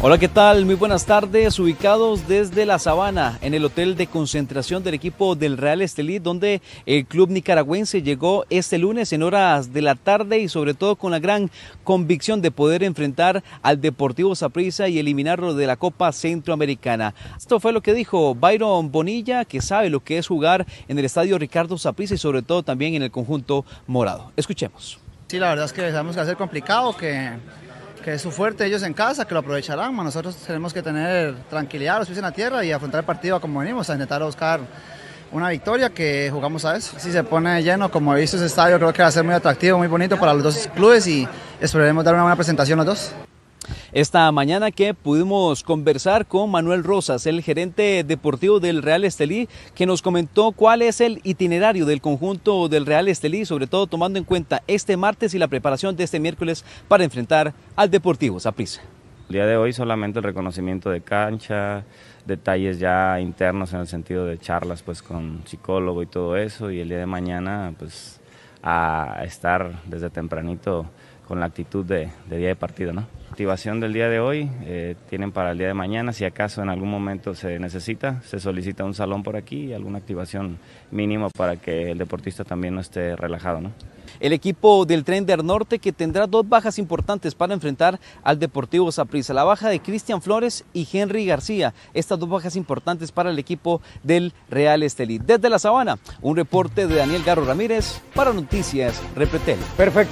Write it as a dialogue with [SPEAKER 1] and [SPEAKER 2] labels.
[SPEAKER 1] Hola, ¿qué tal? Muy buenas tardes. Ubicados desde La Sabana, en el hotel de concentración del equipo del Real Estelí, donde el club nicaragüense llegó este lunes en horas de la tarde y sobre todo con la gran convicción de poder enfrentar al Deportivo Saprissa y eliminarlo de la Copa Centroamericana. Esto fue lo que dijo Byron Bonilla, que sabe lo que es jugar en el estadio Ricardo Saprissa y sobre todo también en el conjunto morado. Escuchemos.
[SPEAKER 2] Sí, la verdad es que sabemos que va a ser complicado, que que es su fuerte ellos en casa, que lo aprovecharán. Nosotros tenemos que tener tranquilidad, los pies en la tierra y afrontar el partido como venimos, a intentar buscar una victoria que jugamos a eso. Si se pone lleno, como he visto ese estadio, creo que va a ser muy atractivo, muy bonito para los dos clubes y esperaremos dar una buena presentación los dos
[SPEAKER 1] esta mañana que pudimos conversar con Manuel Rosas, el gerente deportivo del Real Estelí, que nos comentó cuál es el itinerario del conjunto del Real Estelí, sobre todo tomando en cuenta este martes y la preparación de este miércoles para enfrentar al Deportivo Saprissa.
[SPEAKER 3] El día de hoy solamente el reconocimiento de cancha, detalles ya internos en el sentido de charlas pues con psicólogo y todo eso y el día de mañana pues a estar desde tempranito con la actitud de, día de partido, ¿no? Activación del día de hoy, eh, tienen para el día de mañana, si acaso en algún momento se necesita, se solicita un salón por aquí y alguna activación mínima para que el deportista también no esté relajado, ¿no?
[SPEAKER 1] El equipo del Tren del Norte que tendrá dos bajas importantes para enfrentar al Deportivo Saprissa, la baja de Cristian Flores y Henry García, estas dos bajas importantes para el equipo del Real Estelí. Desde la Sabana, un reporte de Daniel Garro Ramírez para Noticias Repretel.
[SPEAKER 4] Perfecto.